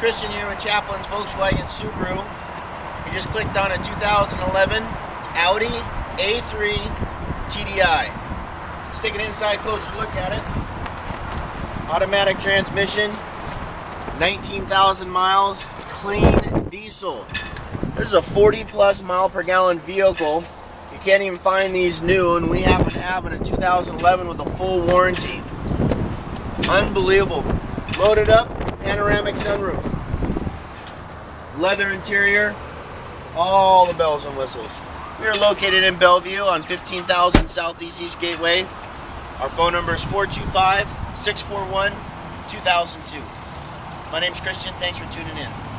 Christian here with Chaplin's Volkswagen Subaru. You just clicked on a 2011 Audi A3 TDI. Let's take an inside closer look at it. Automatic transmission, 19,000 miles, clean diesel. This is a 40 plus mile per gallon vehicle. You can't even find these new, and we happen to have in a 2011 with a full warranty. Unbelievable. Loaded up, panoramic sunroof, leather interior, all the bells and whistles. We are located in Bellevue on 15,000 Southeast Eastgate Way. Our phone number is 425 641 2002. My name's Christian. Thanks for tuning in.